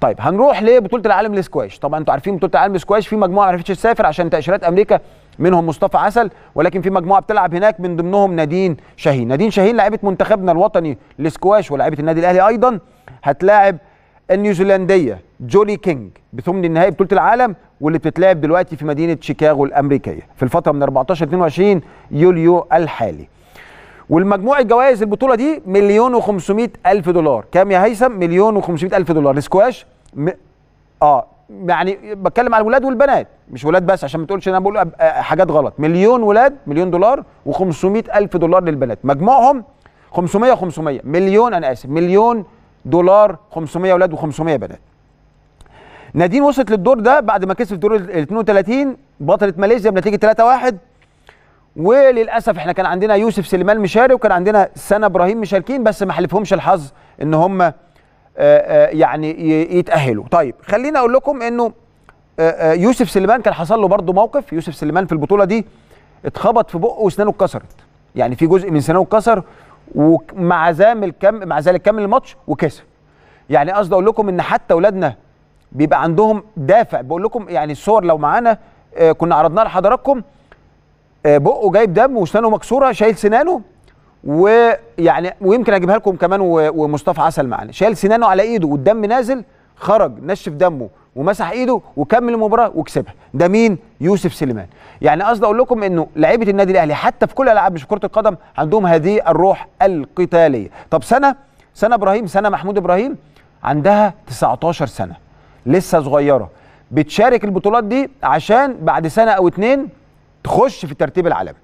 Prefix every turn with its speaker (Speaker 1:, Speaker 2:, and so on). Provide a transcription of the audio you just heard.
Speaker 1: طيب هنروح لبطولة العالم للسكواش طبعا أنتوا عارفين بطولة العالم للسكواش في مجموعة ما عرفتش تسافر عشان تأشيرات أمريكا منهم مصطفى عسل ولكن في مجموعة بتلعب هناك من ضمنهم نادين شاهين. نادين شاهين لاعبه منتخبنا الوطني للسكواش ولاعبه النادي الأهلي أيضا. هتلاعب النيوزيلندية جولي كينج بثمن النهائي بطولة العالم واللي بتتلعب دلوقتي في مدينة شيكاغو الأمريكية في الفترة من 14 22 يوليو الحالي. والمجموع جوائز البطولة دي مليون و500 ألف دولار. كام يا هيثم؟ مليون و500 ألف دولار. السكواش م... آه يعني بتكلم على الولاد والبنات مش ولاد بس عشان ما تقولش أنا بقول حاجات غلط. مليون ولاد مليون دولار و500 ألف دولار للبنات. مجموعهم 500 و500 مليون أنا آسف مليون دولار 500 ولاد و500 بنات. نادين وصلت للدور ده بعد ما كسبت دور ال 32 بطلة ماليزيا بنتيجة 3 1 وللأسف إحنا كان عندنا يوسف سليمان مشاري وكان عندنا سنة إبراهيم مشاركين بس ما حلفهمش الحظ إن هم يعني يتأهلوا. طيب خليني أقول لكم إنه يوسف سليمان كان حصل له برضه موقف. يوسف سليمان في البطولة دي اتخبط في بقه واسنانه اتكسرت. يعني في جزء من سنانه اتكسر ومع ذلك مع ذلك كمل الماتش وكسب. يعني قصدي أقول لكم إن حتى أولادنا بيبقى عندهم دافع. بقول لكم يعني الصور لو معانا كنا عرضناها لحضراتكم. بقه جايب دم وسنانه مكسورة شايل سنانه ويعني ويمكن أجيبها لكم كمان ومصطفى عسل معانا. شايل سنانه على إيده والدم نازل خرج نشف دمه ومسح إيده وكمل المباراة وكسبها. ده مين؟ يوسف سليمان. يعني قصدي أقول لكم إنه لعيبة النادي الأهلي حتى في كل الالعاب مش في كرة القدم عندهم هذه الروح القتالية. طب سنة سنة إبراهيم سنة محمود إبراهيم عندها 19 سنة لسه صغيرة. بتشارك البطولات دي عشان بعد سنة أو اتنين تخش في الترتيب العالمي